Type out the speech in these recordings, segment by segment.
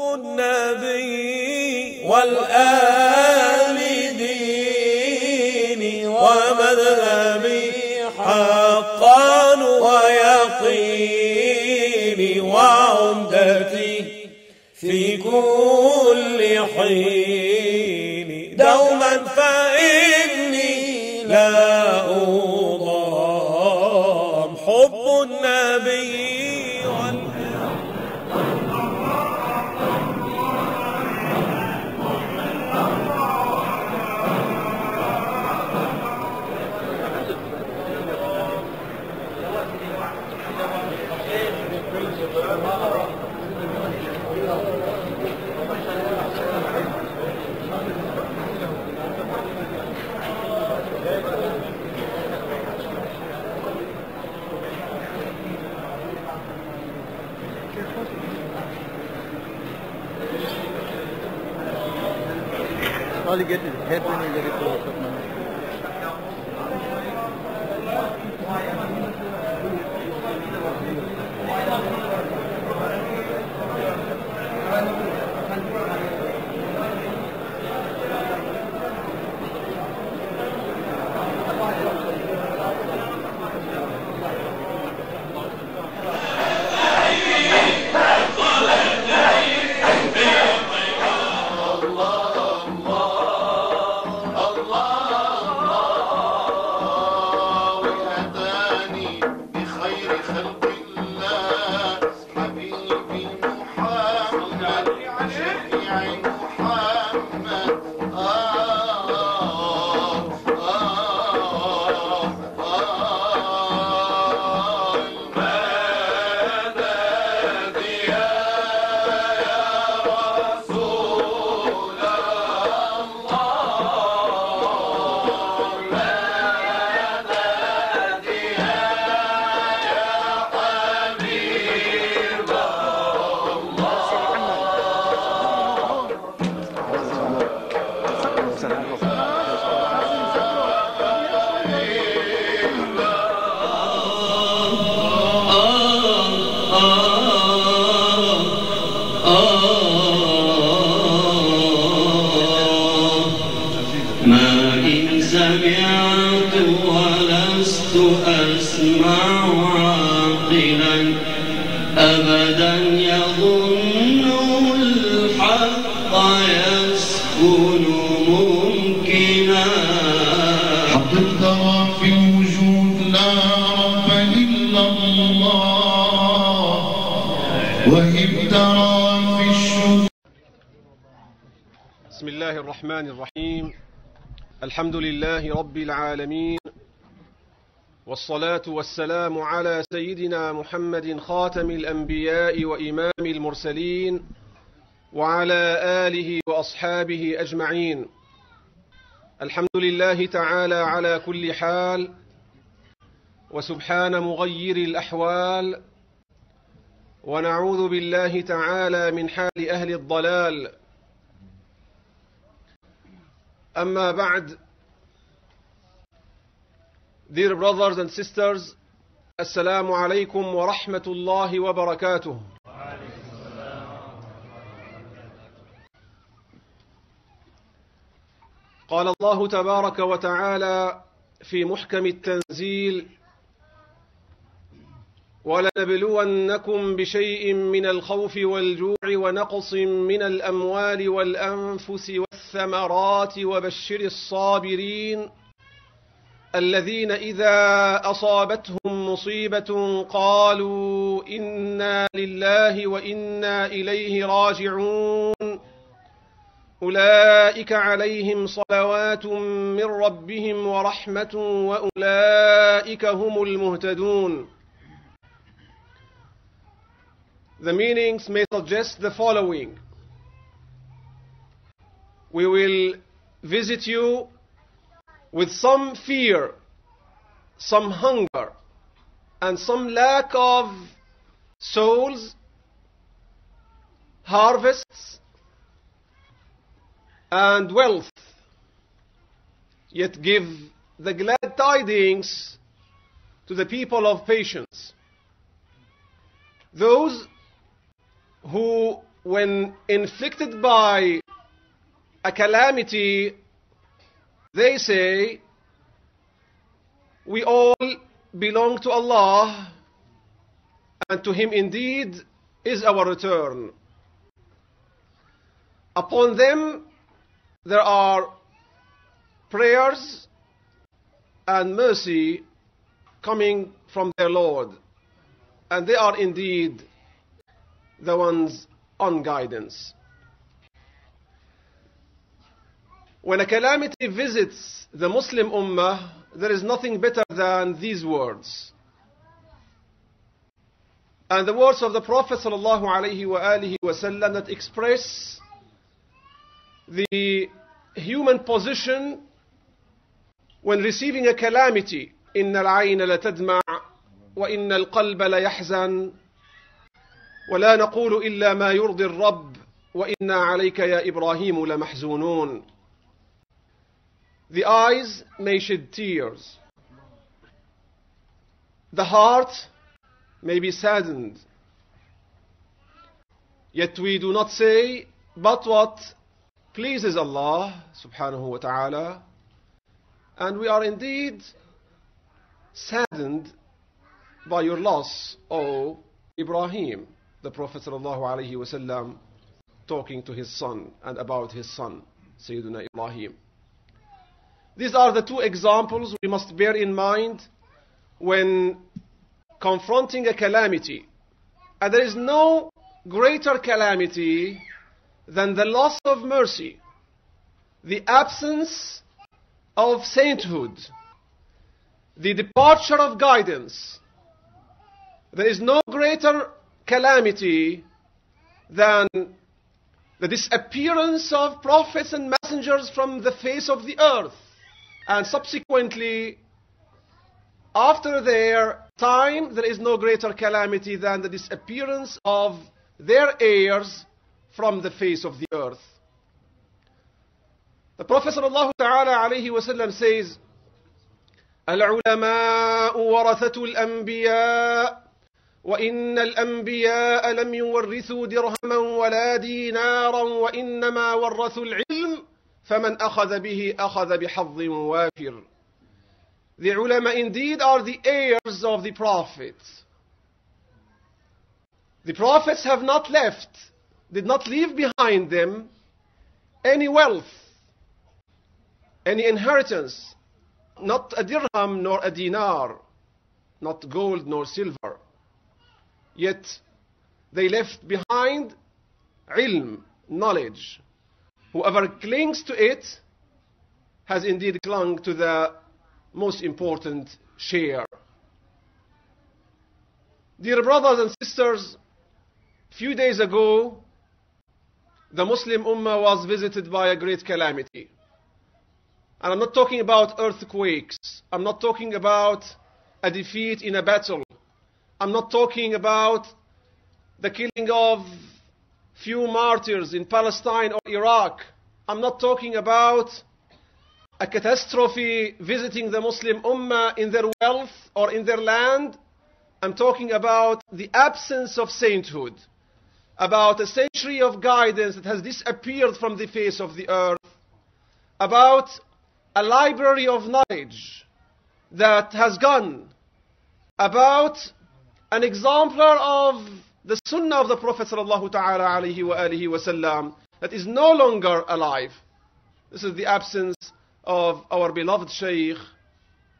النبي والآل ديني ومذهبي حقا ويقيني وعمدتي في كل حين. All you get is head when you get it بسم الله الرحمن الرحيم. الحمد لله رب العالمين. والصلاة والسلام على سيدنا محمد خاتم الأنبياء وإمام المرسلين وعلى آله وأصحابه أجمعين. الحمد لله تعالى على كل حال. وسبحان مغير الأحوال. ونعوذ بالله تعالى من حال أهل الضلال. أما بعد Dear brothers and sisters السلام عليكم ورحمة الله وبركاته. قال الله تبارك وتعالى في محكم التنزيل ولنبلونكم بشيء من الخوف والجوع ونقص من الأموال والأنفس والثمرات وبشر الصابرين الذين إذا أصابتهم مصيبة قالوا إنا لله وإنا إليه راجعون. أولئك عليهم صلوات من ربهم ورحمة وأولئك هم المهتدون. The meanings may suggest the following. We will visit you with some fear, some hunger, and some lack of souls, harvests, and wealth. Yet give the glad tidings to the people of patience. Those who when inflicted by a calamity, they say, we all belong to Allah and to Him indeed is our return. Upon them there are prayers and mercy coming from their Lord, and they are indeed the ones on guidance. When a calamity visits the Muslim Ummah, there is nothing better than these words. And the words of the Prophet ﷺ that express the human position when receiving a calamity. إن العين لتدمع وإن القلب ليحزن ولا نقول إلا ما يرضي الرب وإنا عليك يا إبراهيم لمحزونون The eyes may shed tears. The heart may be saddened. Yet we do not say, but what pleases Allah subhanahu wa ta'ala. And we are indeed saddened by your loss, O Ibrahim, the Prophet alayhi talking to his son and about his son, Sayyidina Ibrahim. These are the two examples we must bear in mind when confronting a calamity. And there is no greater calamity than the loss of mercy, the absence of sainthood, the departure of guidance. There is no greater calamity than the disappearance of prophets and messengers from the face of the earth and subsequently after their time there is no greater calamity than the disappearance of their heirs from the face of the earth the prophet sallallahu ta'ala alayhi wasallam says العلماء ورثة الأنبياء وإن الأنبياء لم يورثوا درهما ولا دينارا وإنما ورثوا العلم فمن أخذ به أخذ بحظ وافر The ulama indeed are the heirs of the prophets. The prophets have not left, did not leave behind them any wealth, any inheritance, not a dirham nor a dinar, not gold nor silver. Yet they left behind ilm, knowledge. Whoever clings to it has indeed clung to the most important share. Dear brothers and sisters, a few days ago, the Muslim Ummah was visited by a great calamity. And I'm not talking about earthquakes. I'm not talking about a defeat in a battle. I'm not talking about the killing of few martyrs in Palestine or Iraq. I'm not talking about a catastrophe visiting the Muslim Ummah in their wealth or in their land. I'm talking about the absence of sainthood, about a century of guidance that has disappeared from the face of the earth, about a library of knowledge that has gone, about an exemplar of the sunnah of the Prophet sallallahu ta'ala alayhi wa alihi wasallam that is no longer alive. This is the absence of our beloved Shaykh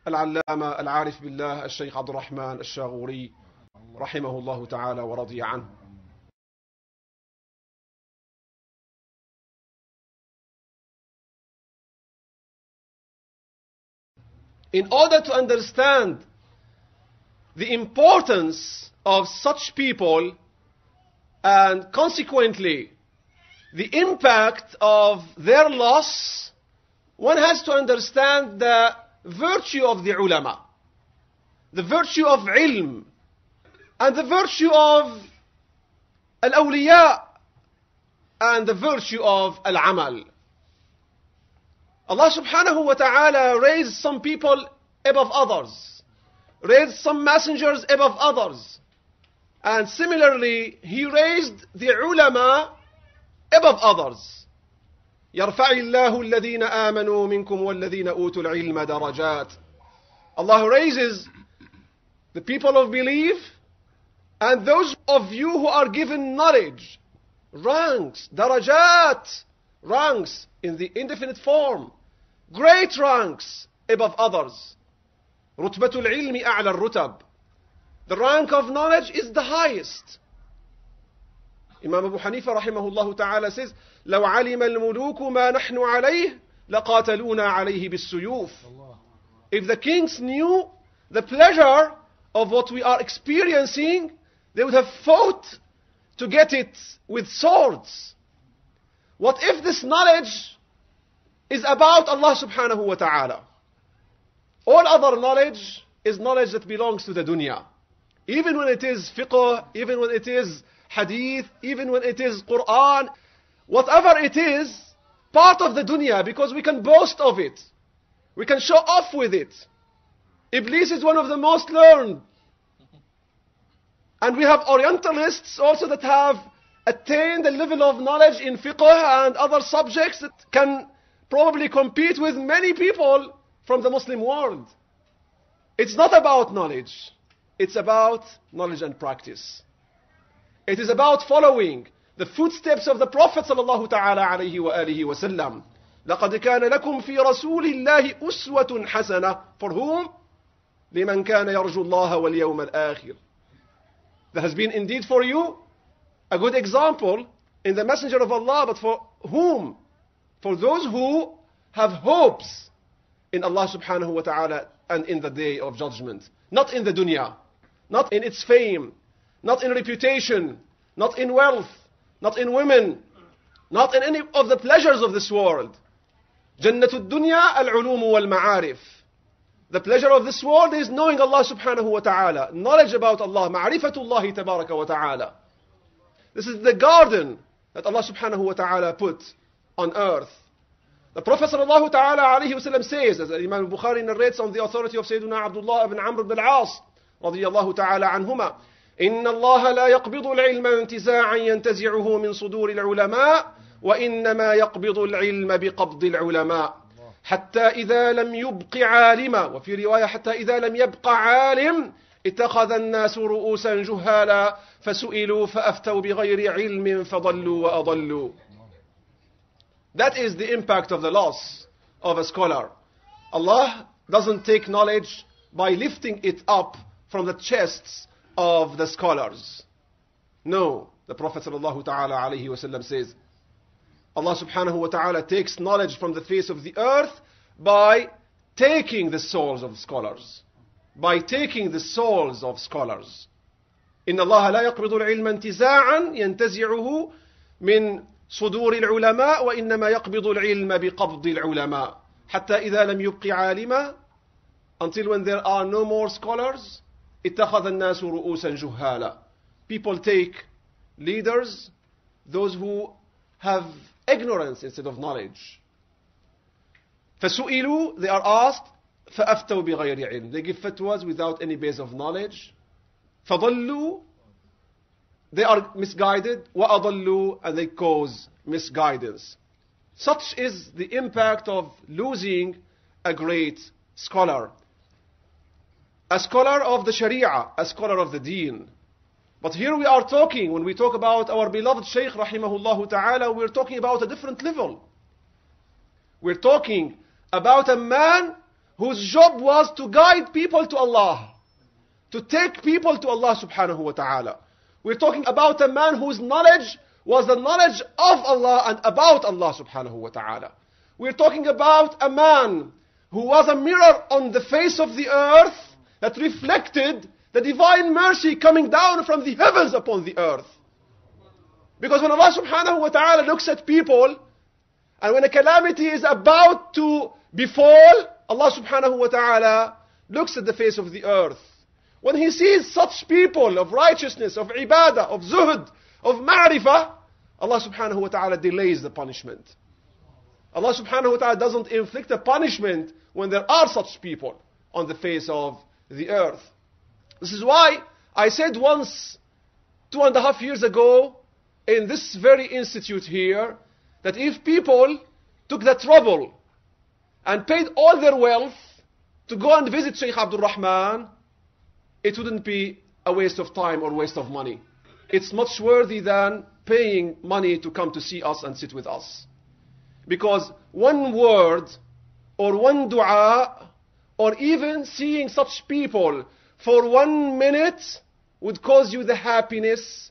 Al-Allama Al-Arif Billah Al-Shaykh Abdul Rahman Al-Shaghuri Rahimahullah ta'ala wa radiya. In order to understand the importance of such people and consequently the impact of their loss, one has to understand the virtue of the ulama, the virtue of ilm, and the virtue of al-awliya, and the virtue of al-amal. Allah subhanahu wa ta'ala raised some people above others, raised some messengers above others. And similarly, He raised the ulama above others. يرفع الله الذين آمنوا منكم والذين أوتوا العلم درجات. Allah raises the people of belief and those of you who are given knowledge, ranks, darajat, ranks in the indefinite form, great ranks above others. رتبة العلم أعلى الرتب. The rank of knowledge is the highest. Imam Abu Hanifa rahimahullah ta'ala says, لو علم الملوك ما نحن عليه لقاتلونا عليه بالسيوف. If the kings knew the pleasure of what we are experiencing, they would have fought to get it with swords. What if this knowledge is about Allah subhanahu wa ta'ala? All other knowledge is knowledge that belongs to the dunya. Even when it is fiqh, even when it is hadith, even when it is Quran, whatever it is, part of the dunya because we can boast of it. We can show off with it. Iblis is one of the most learned. And we have Orientalists also that have attained a level of knowledge in fiqh and other subjects that can probably compete with many people from the Muslim world. It's not about knowledge. It's about knowledge and practice. It is about following the footsteps of the Prophet sallallahu ta'ala alayhi wa alihi wa sallam. لقد كان لكم في رسول الله أسوة حسنة For whom? لمن كان يرجو الله واليوم الآخر There has been indeed for you a good example in the Messenger of Allah, but for whom? For those who have hopes in Allah subhanahu wa ta'ala and in the day of judgment. Not in the dunya, not in its fame, not in reputation, not in wealth, not in women, not in any of the pleasures of this world. Jannatul dunya al-ulum wal-ma'arif. The pleasure of this world is knowing Allah subhanahu wa ta'ala, knowledge about Allah, ma'rifatullah tabaraka wa ta'ala. This is the garden that Allah subhanahu wa ta'ala put on earth The Prophet sallallahu ta'ala alayhi wa sallam says, as Imam Bukhari narrates on the authority of Sayyidina Abdullah ibn Amr ibn al-As, radiyallahu ta'ala anhuma, إن الله لا يقبض العلم انتزاعا ينتزعه من صدور العلماء وإنما يقبض العلم بقبض العلماء حتى إذا لم يبق عالما وفي رواية حتى إذا لم يبق عالم اتخذ الناس رؤوسا جهالا فسئلوا فأفتوا بغير علم فضلوا وأضلوا That is the impact of the loss of a scholar. Allah doesn't take knowledge by lifting it up from the chests of the scholars. No, the Prophet sallallahu ta'ala alayhi wasallam says, Allah subhanahu wa ta'ala takes knowledge from the face of the earth by taking the souls of scholars. By taking the souls of scholars. إن الله لا يقبض العلم انتزاعا ينتزعه من صدور العلماء وإنما يقبض العلم بقبض العلماء حتى إذا لم يبق عالما until when there are no more scholars اتخذ الناس رؤوسا جهالا people take leaders those who have ignorance instead of knowledge فسئلوا they are asked فأفتوا بغير علم they give fatwas without any base of knowledge فضلوا they are misguided وأضلوا and they cause misguidance such is the impact of losing a great scholar a scholar of the Sharia, a scholar of the Deen. But here we are talking, when we talk about our beloved Shaykh rahimahullah ta'ala, we're talking about a different level. We're talking about a man whose job was to guide people to Allah, to take people to Allah subhanahu wa ta'ala. We're talking about a man whose knowledge was the knowledge of Allah and about Allah subhanahu wa ta'ala. We're talking about a man who was a mirror on the face of the earth that reflected the divine mercy coming down from the heavens upon the earth. Because when Allah subhanahu wa ta'ala looks at people, and when a calamity is about to befall, Allah subhanahu wa ta'ala looks at the face of the earth. When He sees such people of righteousness, of ibadah, of zuhd, of ma'rifah, Allah subhanahu wa ta'ala delays the punishment. Allah subhanahu wa ta'ala doesn't inflict a punishment when there are such people on the face of the earth. This is why I said once, two and a half years ago, in this very institute here that if people took the trouble and paid all their wealth to go and visit Sheikh Abdul Rahman, it wouldn't be a waste of time or waste of money. It's much worthy than paying money to come to see us and sit with us. Because one word or one dua or even seeing such people for one minute would cause you the happiness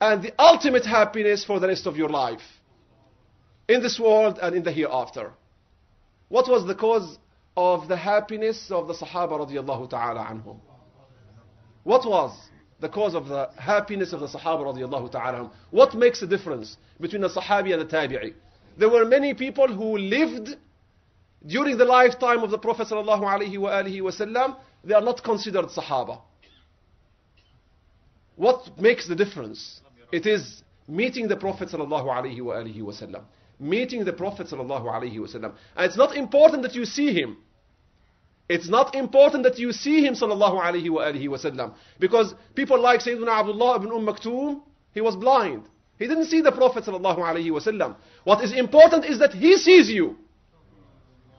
and the ultimate happiness for the rest of your life in this world and in the hereafter. What was the cause of the happiness of the Sahaba radiallahu ta'ala anhum? What was the cause of the happiness of the Sahaba radiallahu ta'ala? What makes the difference between the Sahabi and the Tabi'i? There were many people who lived during the lifetime of the Prophet sallallahu alaihi wasallam. They are not considered Sahaba. What makes the difference? It is meeting the Prophet sallallahu alaihi wasallam. Meeting the Prophet sallallahu alaihi wasallam. And it's not important that you see him. It's not important that you see him sallallahu alaihi wasallam. Because people like Sayyidina Abdullah ibn Umm Maktoum, he was blind. He didn't see the Prophet sallallahu alaihi wasallam. What is important is that he sees you.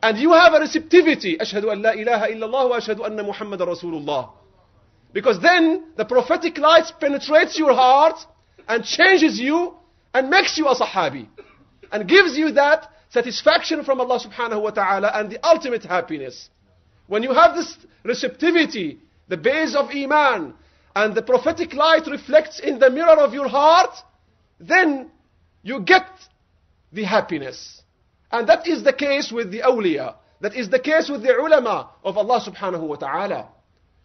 And you have a receptivity. أشهد أن لا إله إلا الله وأشهد أن محمد رسول الله. Because then the prophetic light penetrates your heart and changes you and makes you a sahabi. And gives you that satisfaction from Allah subhanahu wa ta'ala and the ultimate happiness. When you have this receptivity, the base of Iman, and the prophetic light reflects in the mirror of your heart, then you get the happiness. And that is the case with the awliya. That is the case with the ulama of Allah subhanahu wa ta'ala.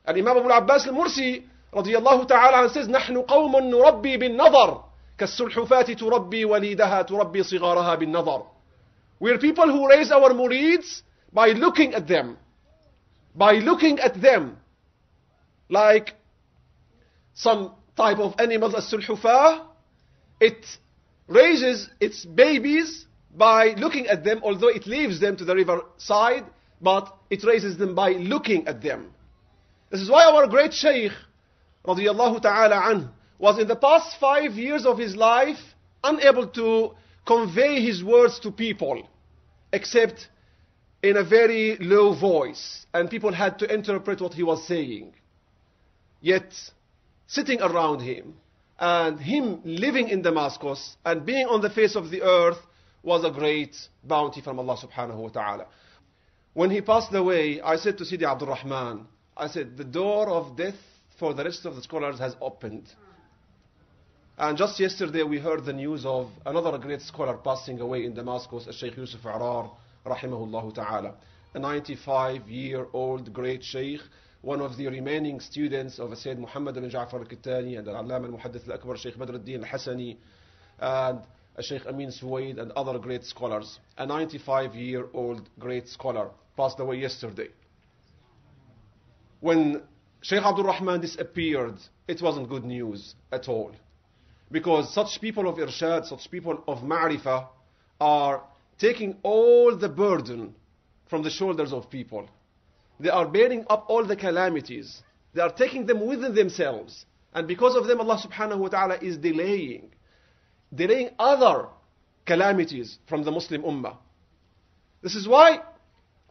الإمام أبو العباس المرسي رضي الله تعالى عنه says نحن قوم نربي بالنظر كالسلحفاة تربي وليدها تربي صغارها بالنظر We're people who raise our murids by looking at them. By looking at them. Like some type of animals, as sulhufah, it raises its babies by looking at them, although it leaves them to the river side, but it raises them by looking at them. This is why our great Shaykh, radiallahu ta'ala anh, was in the past five years of his life unable to convey his words to people, except in a very low voice, and people had to interpret what he was saying. Yet, sitting around him, and him living in Damascus, and being on the face of the earth, was a great bounty from Allah subhanahu wa ta'ala. When he passed away, I said to Sidi Abdul Rahman, I said, the door of death for the rest of the scholars has opened. And just yesterday we heard the news of another great scholar passing away in Damascus, Sheikh Yusuf Arar, rahimahullah ta'ala. A 95 year old great Sheikh, one of the remaining students of Sayyid Muhammad bin Ja'far al-Kittani and Al-Allam al-Muhaddith al-Akbar, Sheikh Badr al-Din al-Hassani, and uh, Sheikh Amin Suwaid and other great scholars. A 95 year old great scholar passed away yesterday. When Sheikh Abdul Rahman disappeared, it wasn't good news at all. Because such people of irshad, such people of ma'rifah, are taking all the burden from the shoulders of people. They are bearing up all the calamities. They are taking them within themselves. And because of them, Allah subhanahu wa ta'ala is delaying, delaying other calamities from the Muslim ummah. This is why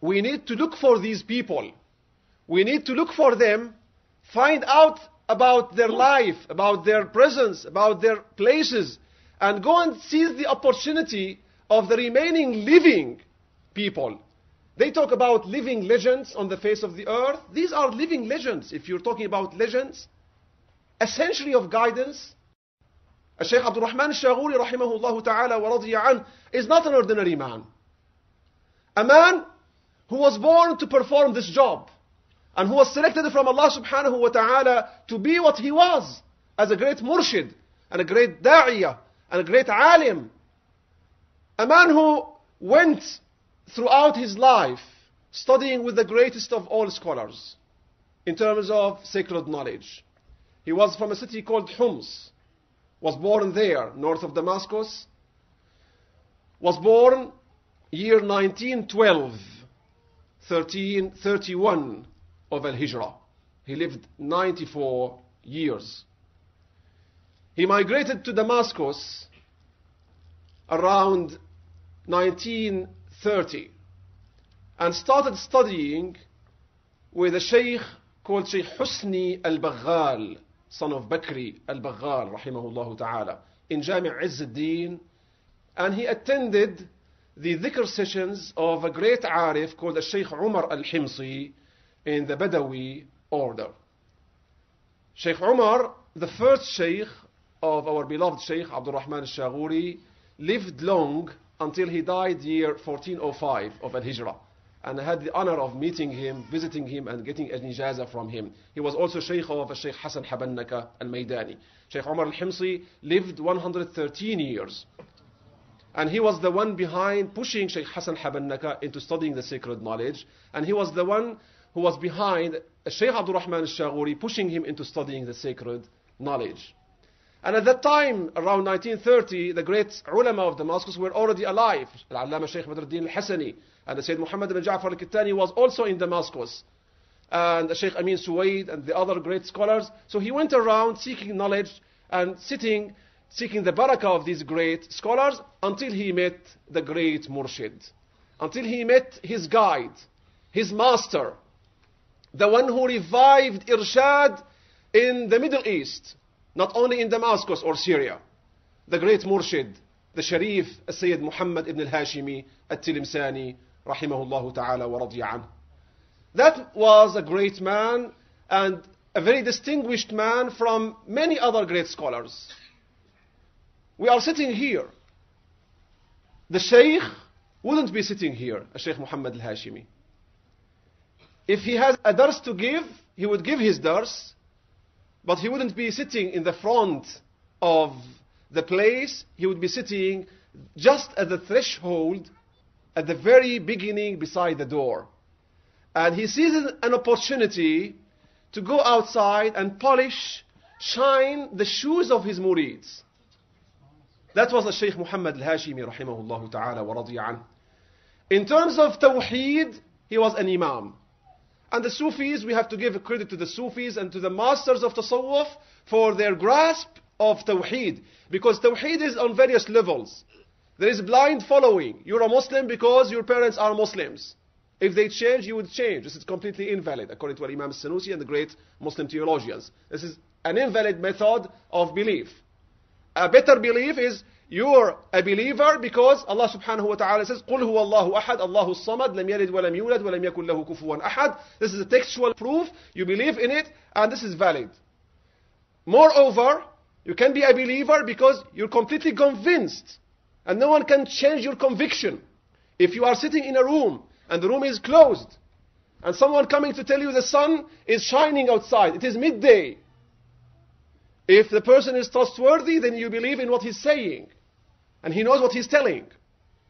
we need to look for these people. We need to look for them, find out about their life, about their presence, about their places, and go and seize the opportunity of the remaining living people. They talk about living legends on the face of the earth. These are living legends. If you're talking about legends, a century of guidance. Shaykh Abdul Rahman al-Shaghuri rahimahullah ta'ala wa radiya is not an ordinary man. A man who was born to perform this job and who was selected from Allah subhanahu wa ta'ala to be what he was as a great murshid and a great da'iyah and a great alim. A man who went throughout his life studying with the greatest of all scholars in terms of sacred knowledge. He was from a city called Homs, was born there, north of Damascus, was born year 1912, 1331 of Al-Hijrah. He lived 94 years. He migrated to Damascus around 1930 and started studying with a sheikh called Sheikh Husni al-Baghal, son of Bakri al-Baghal, rahimahullah ta'ala, in Jami' Izz al-Din. And he attended the dhikr sessions of a great arif called Sheikh Umar al-Himsi in the Badawi order. Sheikh Umar, the first sheikh of our beloved Sheikh Abdul Rahman al-Shaghuri, lived long until he died year 1405 of Al-Hijrah. And I had the honor of meeting him, visiting him, and getting an ijaza from him. He was also Sheikh of Sheikh Hassan Habannaka al-Maydani. Sheikh Umar al-Himsi lived 113 years. And he was the one behind pushing Sheikh Hassan Habannaka into studying the sacred knowledge. And he was the one who was behind Sheikh Abdul Rahman al-Shaghuri pushing him into studying the sacred knowledge. And at that time, around 1930, the great ulama of Damascus were already alive. Al-Allama Sheikh Badruddin al-Hassani and the Sayyid Muhammad ibn Ja'far al-Kittani was also in Damascus. And Sheikh Amin Suwaid and the other great scholars. So he went around seeking knowledge and sitting, seeking the barakah of these great scholars until he met the great Murshid. Until he met his guide, his master, the one who revived Irshad in the Middle East, not only in Damascus or Syria. The great Murshid, the Sharif Sayyid Muhammad ibn al-Hashimi al-Tilimsani, rahimahullah ta'ala wa radiya. That was a great man and a very distinguished man from many other great scholars. We are sitting here. The Shaykh wouldn't be sitting here, Shaykh Muhammad al-Hashimi. If he has a dars to give, he would give his dars, but he wouldn't be sitting in the front of the place. He would be sitting just at the threshold, at the very beginning, beside the door. And he sees an opportunity to go outside and polish, shine the shoes of his murids. That was the Shaykh Muhammad al-Hashimi rahimahullah ta'ala wa radiya. In terms of Tawheed, he was an Imam. And the Sufis, we have to give credit to the Sufis and to the masters of Tasawwuf for their grasp of Tawheed. Because Tawheed is on various levels. There is blind following. You're a Muslim because your parents are Muslims. If they change, you would change. This is completely invalid, according to Imam Sanusi and the great Muslim theologians. This is an invalid method of belief. A better belief is you're a believer because Allah subhanahu wa ta'ala says, قُلْ هُوَ اللَّهُ أَحَدْ اللَّهُ الصَّمَدْ لَمْ يَلِدْ وَلَمْ يُولَدْ وَلَمْ يَكُنْ لَهُ كُفُوًا أَحَدْ This is a textual proof. You believe in it and this is valid. Moreover, you can be a believer because you're completely convinced and no one can change your conviction. If you are sitting in a room and the room is closed and someone coming to tell you the sun is shining outside, it is midday. if the person is trustworthy, then you believe in what he's saying. And he knows what he's telling.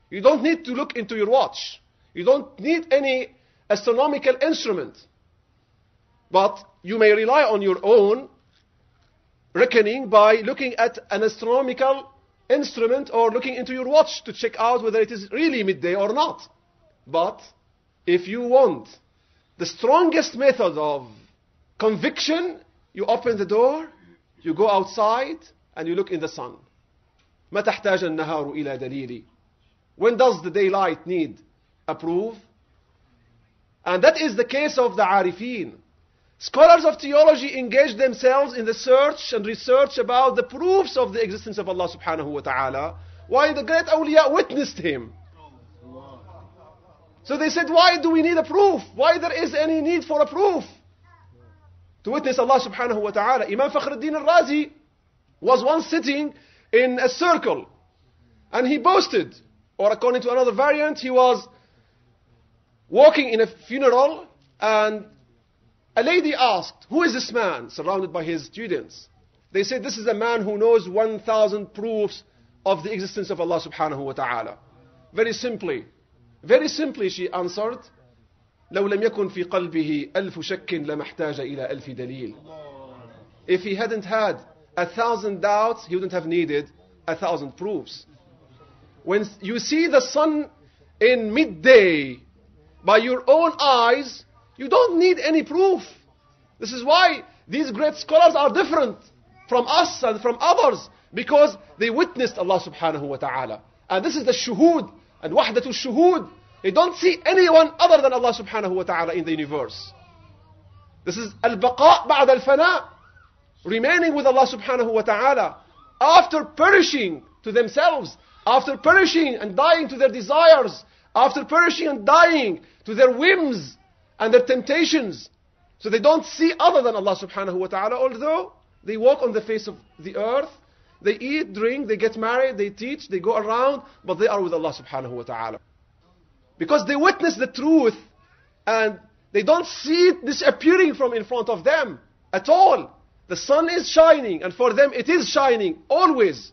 You don't need to look into your watch. You don't need any astronomical instrument. But you may rely on your own reckoning by looking at an astronomical instrument or looking into your watch to check out whether it is really midday or not. But if you want the strongest method of conviction, you open the door, you go outside, and you look in the sun. ما تحتاج النهار إلى دليل When does the daylight need a proof? And that is the case of the Arifin. Scholars of theology engage themselves in the search and research about the proofs of the existence of Allah subhanahu wa ta'ala, while the great awliya witnessed Him. So they said, why do we need a proof? Why there is any need for a proof? To witness Allah subhanahu wa ta'ala. Imam Fakhruddin al-Razi was once sitting in a circle and he boasted, or according to another variant, he was walking in a funeral and a lady asked, Who is this man? surrounded by his students. They said, This is a man who knows 1,000 proofs of the existence of Allah subhanahu wa ta'ala. Very simply, very simply she answered, لو لم يكن في قلبه ألف شك لما احتاج إلى ألف دليل. If he hadn't had a thousand doubts, he wouldn't have needed a thousand proofs. When you see the sun in midday by your own eyes, you don't need any proof. This is why these great scholars are different. from us and from others because they witnessed Allah subhanahu wa ta'ala. And this is the shuhud and wahdatul shuhud. They don't see anyone other than Allah subhanahu wa ta'ala in the universe. This is al-baqa' ba'd al-fana. Remaining with Allah subhanahu wa ta'ala after perishing to themselves, after perishing and dying to their desires, after perishing and dying to their whims and their temptations. So they don't see other than Allah subhanahu wa ta'ala, although they walk on the face of the earth, they eat, drink, they get married, they teach, they go around, but they are with Allah subhanahu wa ta'ala. Because they witness the truth and they don't see it disappearing from in front of them at all. The sun is shining and for them it is shining always.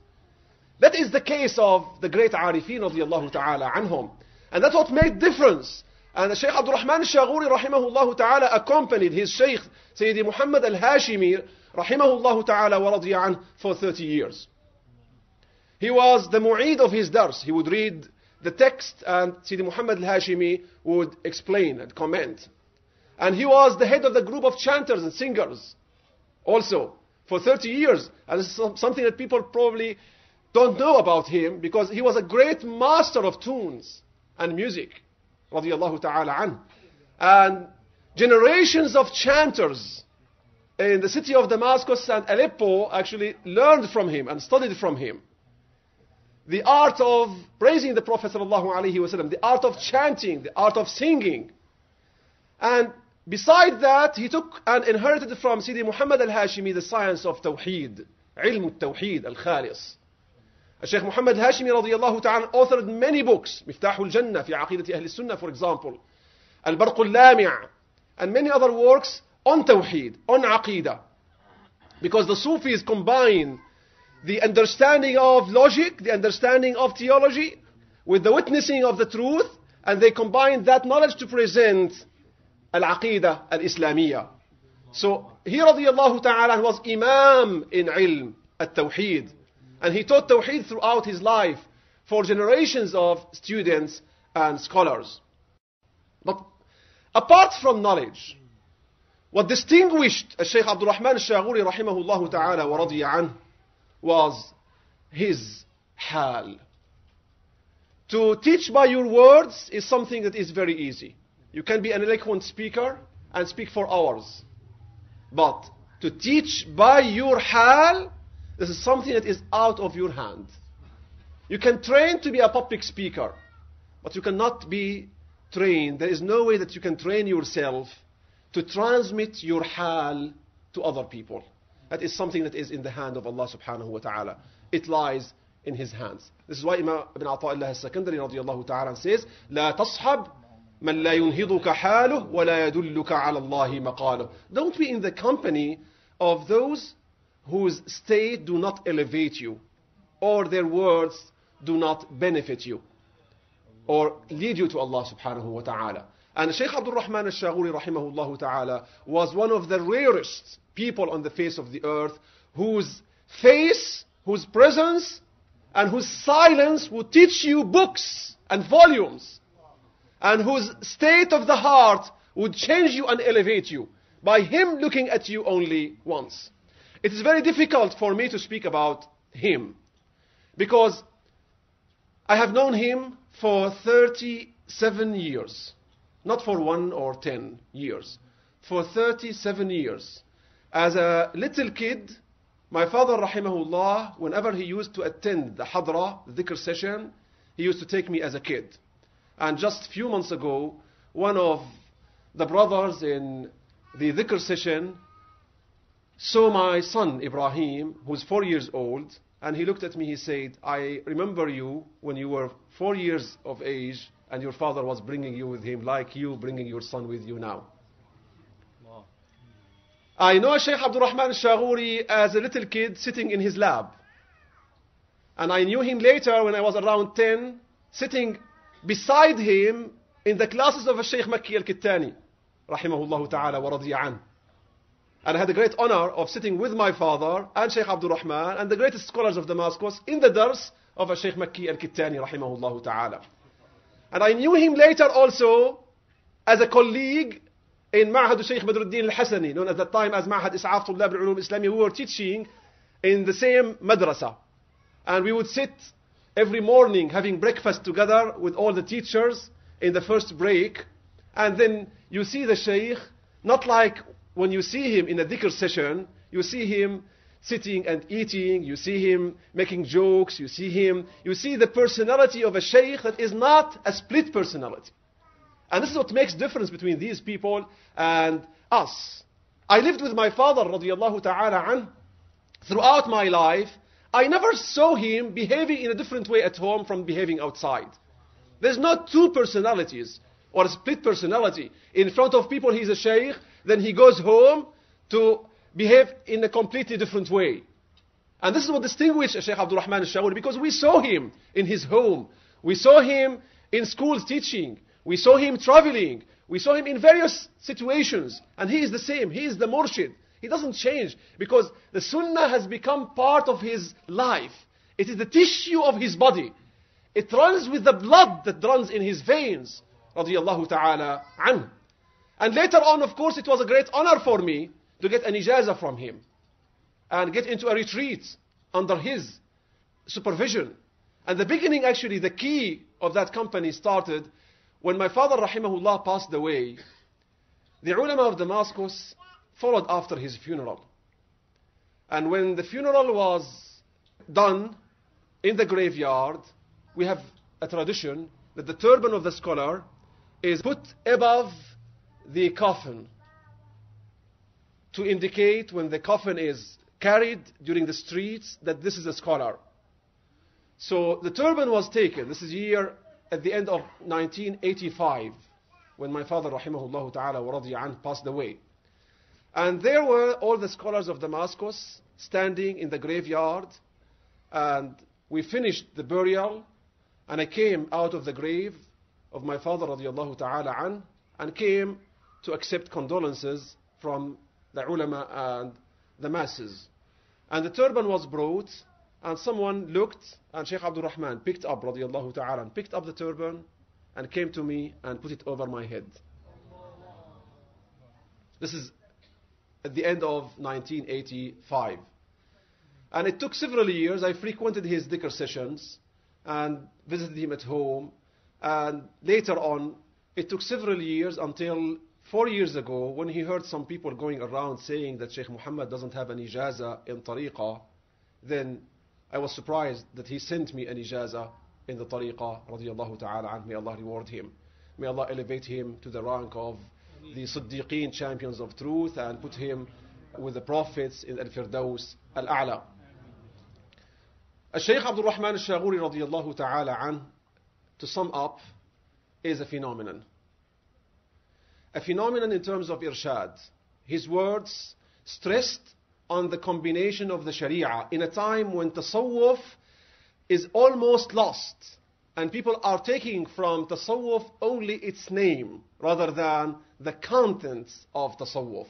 That is the case of the great Arifin radiallahu ta'ala anhum. And that's what made difference. And Shaykh Abdul Rahman al-Shaghuri rahimahullah ta'ala accompanied his Shaykh Sayyidi Muhammad al-Hashimi rahimahullah ta'ala wa radiya for 30 years. He was the mu'eed of his dars. He would read the text and Sidi Muhammad al-Hashimi would explain and comment. And he was the head of the group of chanters and singers also for 30 years. And is something that people probably don't know about him because he was a great master of tunes and music. Ta'ala an. And generations of chanters in the city of Damascus and Aleppo actually learned from him and studied from him the art of praising the Prophet ﷺ, the art of chanting, the art of singing. And beside that, he took and inherited from Sidi Muhammad al-Hashimi the science of Tawheed, ilm al-Tawheed al-Khalis. Sheikh Muhammad al-Hashimi radiallahu ta'ala authored many books, Miftah al-Jannah fi Aqidat Ahl sunnah for example, Al-Barq al-Lami' and many other works on Tawheed, on Aqidah. Because the Sufis combine the understanding of logic, the understanding of theology, with the witnessing of the truth, and they combine that knowledge to present Al-Aqidah Al-Islamiyah. So he radiallahu ta'ala was Imam in ilm, at-Tawheed. And he taught Tawheed throughout his life for generations of students and scholars. But apart from knowledge, what distinguished Shaykh Abdul Rahman al-Shaghuri rahimahullah ta'ala wa radiya anh was his hal. To teach by your words is something that is very easy. You can be an eloquent speaker and speak for hours. But to teach by your hal, this is something that is out of your hand. You can train to be a public speaker, but you cannot be trained. There is no way that you can train yourself to transmit your hal to other people. That is something that is in the hand of Allah subhanahu wa ta'ala. It lies in His hands. This is why Imam Ibn Ata'illah al-Sakandari radiallahu ta'ala says, لا تصحب من لا ينهضك حاله ولا يدلك على الله مقاله. Don't be in the company of those whose state do not elevate you, or their words do not benefit you, or lead you to Allah subhanahu wa ta'ala. And Shaykh Abdul Rahman al-Shaghuri rahimahullah ta'ala was one of the rarest people on the face of the earth whose face, whose presence, and whose silence would teach you books and volumes, and whose state of the heart would change you and elevate you by him looking at you only once. It is very difficult for me to speak about him because I have known him for 37 years. Not for one or ten years. For 37 years. As a little kid, my father, rahimahullah, whenever he used to attend the hadra, dhikr session, he used to take me as a kid. And just few months ago, one of the brothers in the dhikr session saw my son, Ibrahim, who's four years old, and he looked at me, he said, I remember you when you were four years of age, and your father was bringing you with him like you bringing your son with you now. I know Sheikh Abdul Rahman Shaghuri as a little kid sitting in his lab. And I knew him later when I was around 10, sitting beside him in the classes of Sheikh Makki al-Kittani, rahimahullah ta'ala wa radiya. And I had the great honor of sitting with my father and Sheikh Abdul Rahman and the greatest scholars of Damascus in the dars of Sheikh Makki al-Kittani, rahimahullah ta'ala. And I knew him later also as a colleague in Ma'had Sheikh Badruddin al-Hassani, known at that time as Ma'had Is'af Tullab al-Ulum Islami. We were teaching in the same madrasa. And we would sit every morning having breakfast together with all the teachers in the first break. And then you see the Shaykh, not like when you see him in a dhikr session, you see him sitting and eating, you see him making jokes, you see him, you see the personality of a Shaykh that is not a split personality. And this is what makes difference between these people and us. I lived with my father, radiallahu ta'ala an, throughout my life. I never saw him behaving in a different way at home from behaving outside. There's not two personalities or a split personality. In front of people, he's a sheikh, then he goes home to behave in a completely different way. And this is what distinguishes Sheikh Abdul Rahman al-Shaghuri because we saw him in his home. We saw him in schools teaching. We saw him traveling. We saw him in various situations. And he is the same. He is the murshid. He doesn't change because the sunnah has become part of his life. It is the tissue of his body. It runs with the blood that runs in his veins. Radiallahu ta'ala anhu. And later on, of course, it was a great honor for me to get an ijazah from him and get into a retreat under his supervision. And the beginning, actually, the key of that company started when my father, rahimahullah, passed away. The ulama of Damascus followed after his funeral. And when the funeral was done in the graveyard, we have a tradition that the turban of the scholar is put above the coffin to indicate when the coffin is carried during the streets that this is a scholar. So the turban was taken. This is year at the end of 1985 when my father rahimahullah ta'ala wa passed away. And there were all the scholars of Damascus standing in the graveyard and we finished the burial and I came out of the grave of my father radiallahu ta'ala an and came to accept condolences from the ulama and the masses. And the turban was brought, and someone looked, and Sheikh Abdul Rahman picked up, radiallahu ta'ala, picked up the turban and came to me and put it over my head. This is at the end of 1985. And it took several years. I frequented his dhikr sessions and visited him at home. And later on, it took several years until four years ago, when he heard some people going around saying that Sheikh Muhammad doesn't have an ijaza in tariqah, then I was surprised that he sent me an ijaza in the tariqah, radiallahu ta'ala, may Allah reward him. May Allah elevate him to the rank of the Siddiqeen champions of truth and put him with the prophets in Al-Firdaus Al-A'la. Al-Shaykh Abdul Rahman al-Shaghuri radiallahu ta'ala an, to sum up, is a phenomenon a phenomenon in terms of irshad. His words stressed on the combination of the sharia in a time when tasawwuf is almost lost and people are taking from tasawwuf only its name rather than the contents of tasawwuf.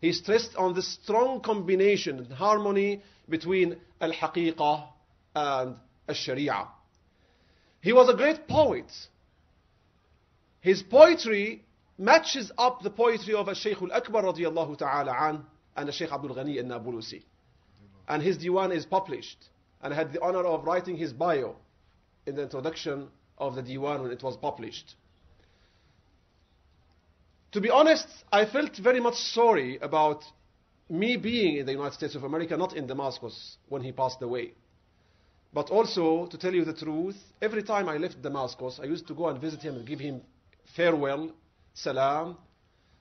He stressed on the strong combination and harmony between al-haqiqah and al-sharia. He was a great poet. His poetry matches up the poetry of Shaykh al-Akbar radiallahu ta'ala an and Shaykh Abdul Ghani al-Nabulusi. And his diwan is published. And I had the honor of writing his bio in the introduction of the diwan when it was published. To be honest, I felt very much sorry about me being in the United States of America, not in Damascus, when he passed away. But also, to tell you the truth, every time I left Damascus, I used to go and visit him and give him farewell salam.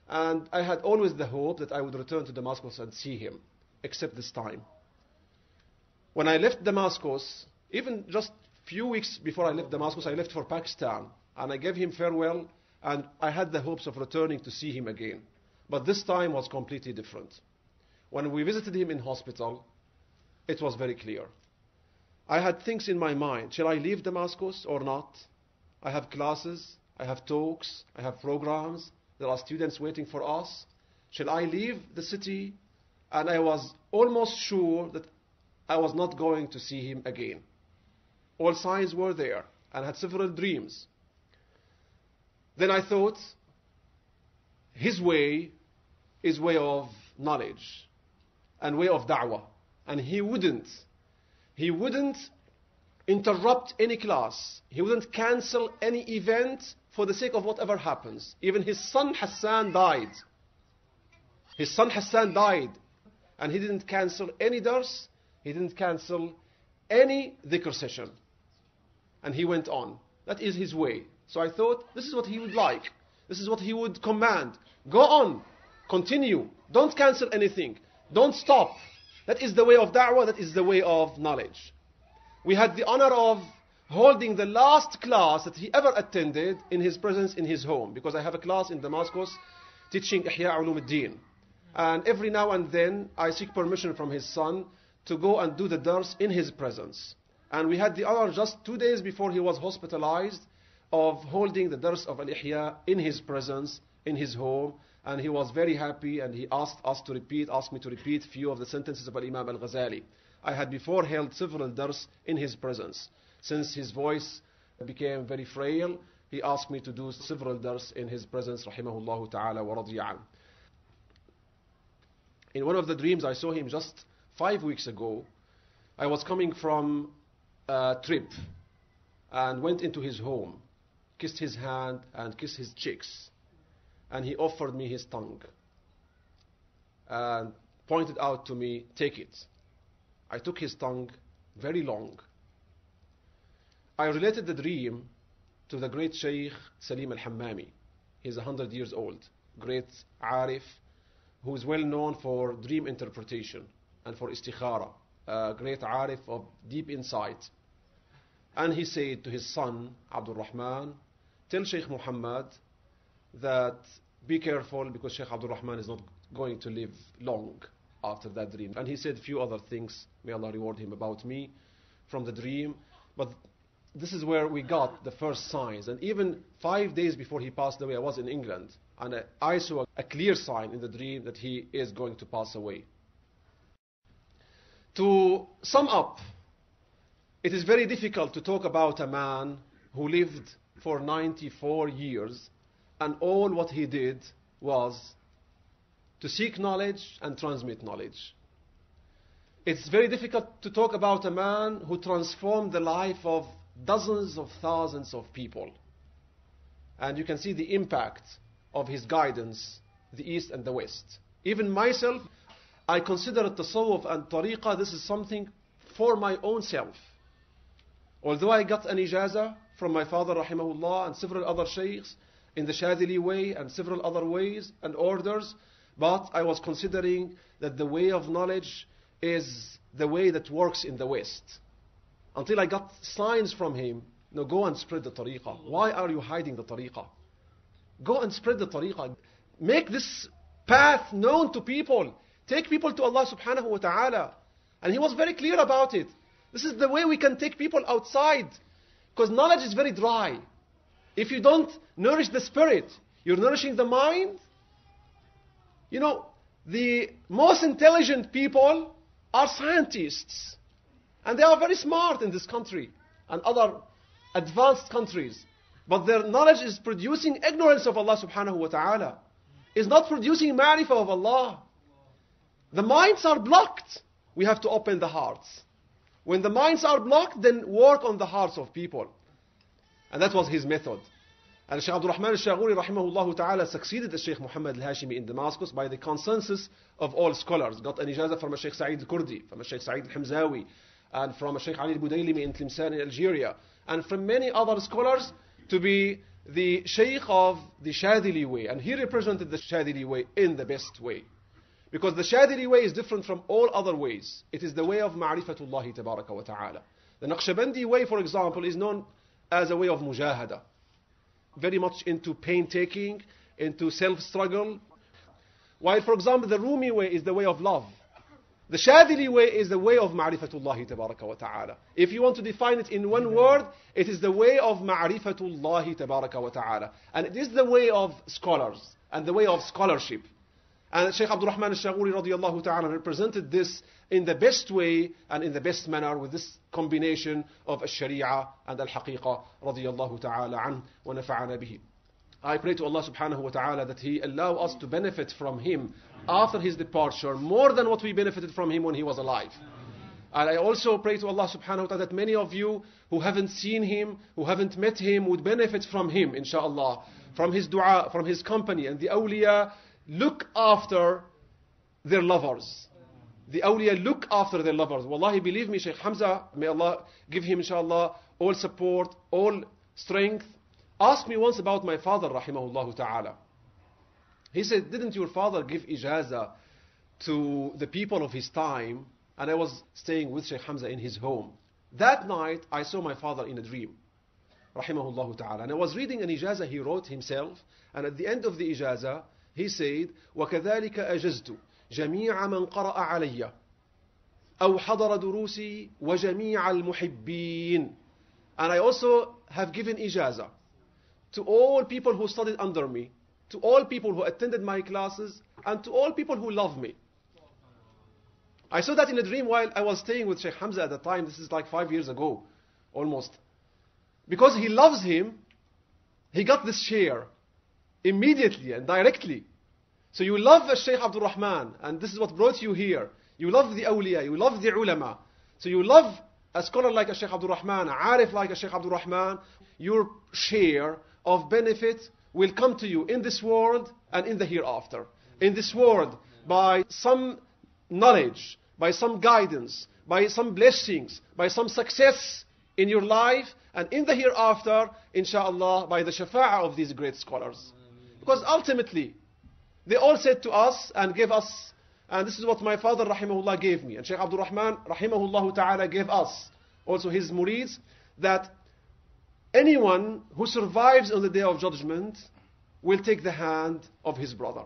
And I had always the hope that I would return to Damascus and see him, except this time. When I left Damascus, even just few weeks before I left Damascus, I left for Pakistan. And I gave him farewell, and I had the hopes of returning to see him again. But this time was completely different. When we visited him in hospital, it was very clear. I had things in my mind. Shall I leave Damascus or not? I have classes. I have talks, I have programs, there are students waiting for us. Shall I leave the city? And I was almost sure that I was not going to see him again. All signs were there, and had several dreams. Then I thought, his way is way of knowledge and way of da'wah. And he wouldn't. He wouldn't interrupt any class. He wouldn't cancel any event for the sake of whatever happens. Even his son Hassan died. His son Hassan died. And he didn't cancel any dars. He didn't cancel any dhikr session. And he went on. That is his way. So I thought, this is what he would like. This is what he would command. Go on. Continue. Don't cancel anything. Don't stop. That is the way of da'wah. That is the way of knowledge. We had the honor of holding the last class that he ever attended in his presence in his home. Because I have a class in Damascus teaching Ihya Ulum al-Din. And every now and then I seek permission from his son to go and do the dars in his presence. And we had the honor just two days before he was hospitalized of holding the dars of Al-Ihya in his presence, in his home. And he was very happy and he asked us to repeat, asked me to repeat few of the sentences of Al-Imam Al-Ghazali. I had before held several dars in his presence. Since his voice became very frail, he asked me to do several dars in his presence, rahimahullah ta'ala wa In one of the dreams I saw him just five weeks ago. I was coming from a trip and went into his home, kissed his hand and kissed his cheeks. And he offered me his tongue and pointed out to me, take it. I took his tongue, very long. I related the dream to the great Shaykh Salim al-Hammami. He's 100 years old, great Arif, who is well known for dream interpretation and for istikhara, a great Arif of deep insight. And he said to his son, Abdul Rahman, tell Shaykh Muhammad that be careful because Shaykh Abdul Rahman is not going to live long after that dream. And he said a few other things, may Allah reward him, about me from the dream. But this is where we got the first signs. And even five days before he passed away, I was in England, and I saw a clear sign in the dream that he is going to pass away. To sum up, it is very difficult to talk about a man who lived for 94 years and all what he did was to seek knowledge and transmit knowledge. It's very difficult to talk about a man who transformed the life of dozens of thousands of people. And you can see the impact of his guidance, the East and the West. Even myself, I consider tasawwuf and tariqah, this is something for my own self. Although I got an ijaza from my father, rahimahullah, and several other shaykhs in the Shadili way and several other ways and orders, but I was considering that the way of knowledge is the way that works in the West. Until I got signs from him, no, go and spread the tariqah. Why are you hiding the tariqah? Go and spread the tariqah. Make this path known to people. Take people to Allah subhanahu wa ta'ala. And he was very clear about it. This is the way we can take people outside. Because knowledge is very dry. If you don't nourish the spirit, you're nourishing the mind. You know, the most intelligent people are scientists. And they are very smart in this country and other advanced countries. But their knowledge is producing ignorance of Allah subhanahu wa ta'ala. Is not producing ma'rifah of Allah. The minds are blocked. We have to open the hearts. When the minds are blocked, then work on the hearts of people. And that was his method. And Shaykh Abdul Rahman al-Shaghuri rahimahullah ta'ala succeeded the Shaykh Muhammad al-Hashimi in Damascus by the consensus of all scholars. Got an ijaza from Shaykh Sa'id al-Kurdi, from Shaykh Sa'id al-Hamzawi, and from Shaykh Ali al-Budaylimi in Tlemcen in Algeria, and from many other scholars to be the Shaykh of the Shadili way. And he represented the Shadili way in the best way. Because the Shadili way is different from all other ways. It is the way of Ma'rifatullah tabaraka wa ta'ala. The Naqshbandi way, for example, is known as a way of mujahada. Very much into paintaking, into self-struggle. While, for example, the Rumi way is the way of love. The Shadili way is the way of Ma'rifatullah tabaraka wa ta'ala. If you want to define it in one word, it is the way of Ma'rifatullah tabaraka wa ta'ala. And it is the way of scholars and the way of scholarship. And Shaykh Abdul Rahman al-Shaghuri radiallahu ta'ala represented this in the best way and in the best manner with this combination of al-Sharia and al-Haqiqa radiallahu ta'ala an wa nafa'ana bihi. I pray to Allah subhanahu wa ta'ala that He allow us to benefit from Him after His departure more than what we benefited from Him when He was alive. And I also pray to Allah subhanahu wa ta'ala that many of you who haven't seen him, who haven't met him, would benefit from him, inshallah. From his dua, from his company. And the awliya look after their lovers. The awliya look after their lovers. Wallahi, believe me, Shaykh Hamza, may Allah give him, inshallah, all support, all strength. Ask me once about my father, rahimahullah ta'ala. He said, Didn't your father give ijaza to the people of his time? And I was staying with Shaykh Hamza in his home. That night, I saw my father in a dream. Rahimahullah ta'ala. And I was reading an ijaza he wrote himself. And at the end of the ijaza, he said, وَكَذَلِكَ أَجَزْتُ جَمِيعَ مَنْ قَرَأَ عَلَيَّ أو حضر دروسي وجميع المحبين And I also have given ijaza to all people who studied under me, to all people who attended my classes, and to all people who love me. I saw that in a dream while I was staying with Sheikh Hamza at the time. This is like five years ago, almost. Because he loves him, he got this share immediately and directly. So you love Sheikh Abdul Rahman, and this is what brought you here. You love the awliya, you love the ulama. So you love a scholar like a Sheikh Abdul Rahman, a arif like a Sheikh Abdul Rahman. Your share of benefit will come to you in this world and in the hereafter. In this world, by some knowledge, by some guidance, by some blessings, by some success in your life, and in the hereafter, inshallah, by the shafa'ah of these great scholars. Because ultimately, they all said to us and gave us, and this is what my father, rahimahullah, gave me, and Shaykh Abdul Rahman, rahimahullah ta'ala, gave us, also his murids, that anyone who survives on the day of judgment will take the hand of his brother.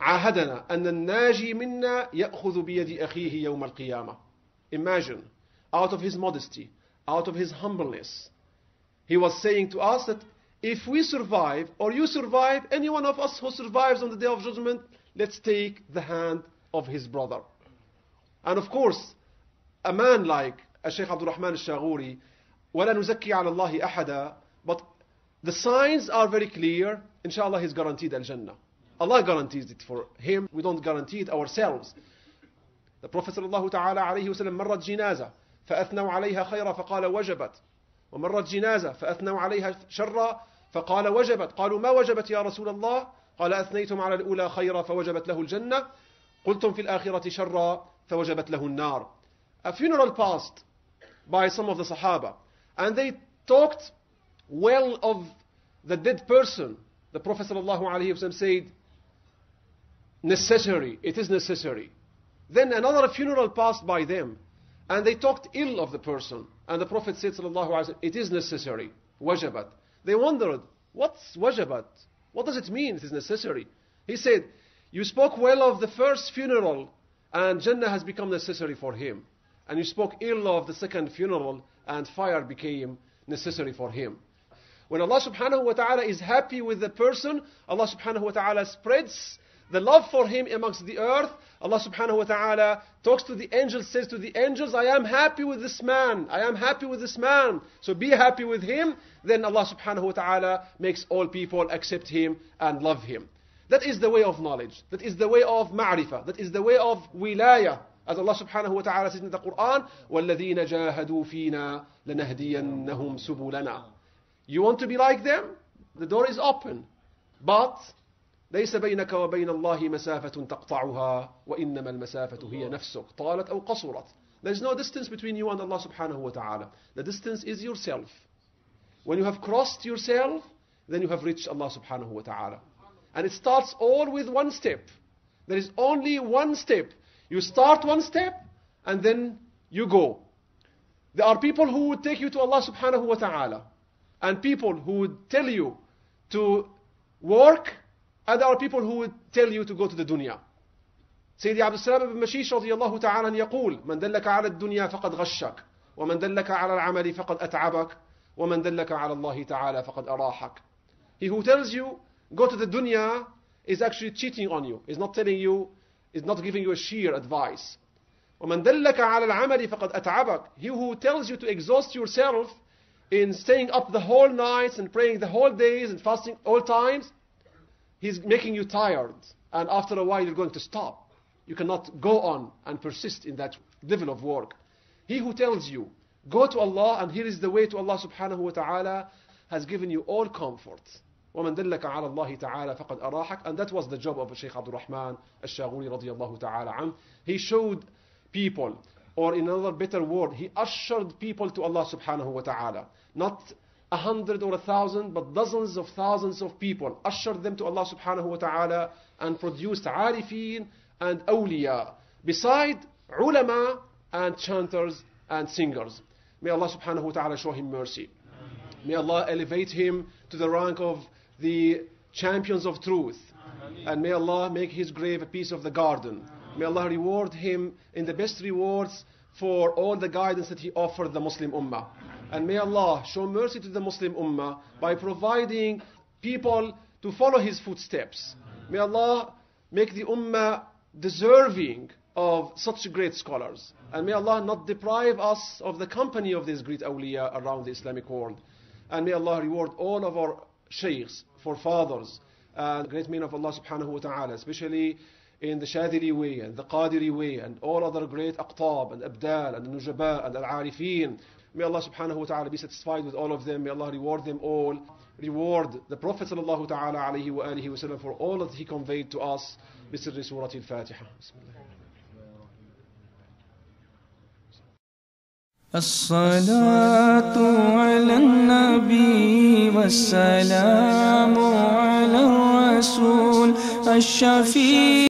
عاهدنا أن الناجي منا يأخذ بيد أخيه يوم القيامة. Imagine, out of his modesty, out of his humbleness, he was saying to us that if we survive, or you survive, any one of us who survives on the day of judgment, let's take the hand of his brother. And of course, a man like Sheikh Abdul Rahman al-Shaghuri, ولا نزكي على الله أحدا, but the signs are very clear, inshallah he's guaranteed al-Jannah. Allah guarantees it for him, we don't guarantee it ourselves. The Prophet صلى الله تعالى عليه وسلم مرت جنازة فأثنوا عليها خيرا فقال وجبت ومرت جنازة فأثنوا عليها شرا فقال وجبت قالوا ما وجبت يا رسول الله قال أثنيتم على الأولى خيرا فوجبت له الجنة قلتم في الآخرة شرا فوجبت له النار A funeral passed by some of the Sahaba and they talked well of the dead person. The Prophet ﷺ said, necessary, it is necessary. Then another funeral passed by them and they talked ill of the person. And the Prophet said, ﷺ, it is necessary, wajabat. They wondered, what's wajabat? What does it mean, it is necessary? He said, you spoke well of the first funeral and Jannah has become necessary for him. And you spoke ill of the second funeral and fire became necessary for him. When Allah subhanahu wa ta'ala is happy with the person, Allah subhanahu wa ta'ala spreads the love for him amongst the earth. Allah subhanahu wa ta'ala talks to the angels, says to the angels, I am happy with this man. I am happy with this man. So be happy with him. Then Allah subhanahu wa ta'ala makes all people accept him and love him. That is the way of knowledge. That is the way of ma'rifah. That is the way of wilayah. As Allah subhanahu wa ta'ala says in the Quran, وَالَّذِينَ جَاهَدُوا فِينَا لَنَهْدِيَنَّهُمْ سُبُلَنَا You want to be like them? The door is open. But ليس بينك وبين الله مسافة تقطعها وإنما المسافة هي نفسك طالت أو قصرت There is no distance between you and Allah subhanahu wa ta'ala. The distance is yourself. When you have crossed yourself, then you have reached Allah subhanahu wa ta'ala. And it starts all with one step. There is only one step. You start one step and then you go. There are people who would take you to Allah subhanahu wa ta'ala. And people who would tell you to work and there are people who would tell you to go to the dunya. سيدي عبد السلام بن مشيش رضي الله تعالى عنه يقول من دلك على الدنيا فقد غشك ومن دلك على العمل فقد أتعبك ومن دلك على الله تعالى فقد أراحك He who tells you go to the dunya is actually cheating on you is not telling you is not giving you a sheer advice ومن دلك على العمل فقد أتعبك He who tells you to exhaust yourself in staying up the whole nights and praying the whole days and fasting all times He's making you tired, and after a while you're going to stop. You cannot go on and persist in that level of work. He who tells you, go to Allah and here is the way to Allah subhanahu wa ta'ala, has given you all comfort. and that was the job of Sheikh Abdul Rahman al-Shaghuri رضي taala he showed people or in another better word he ushered people to Allah subhanahu wa ta'ala not a hundred or a thousand, but dozens of thousands of people ushered them to Allah subhanahu wa ta'ala and produced arifin and awliya. Beside ulama and chanters and singers. May Allah subhanahu wa ta'ala show him mercy. May Allah elevate him to the rank of the champions of truth. And may Allah make his grave a piece of the garden. May Allah reward him in the best rewards for all the guidance that he offered the Muslim Ummah. And may Allah show mercy to the Muslim Ummah by providing people to follow his footsteps. May Allah make the Ummah deserving of such great scholars. And may Allah not deprive us of the company of these great awliya around the Islamic world. And may Allah reward all of our shaykhs, forefathers, and great men of Allah subhanahu wa ta'ala, especially in the Shadili way and the Qadiri way and all other great aqtab and abdal and nujaba and al-arifin. May Allah subhanahu wa ta'ala be satisfied with all of them. May Allah reward them all. Reward the Prophet sallallahu ta'ala alayhi wa alihi wa sallam for all that he conveyed to us. بسر سورة. بسم الله. الصلاة على النبي والسلام على الرسول الشفيع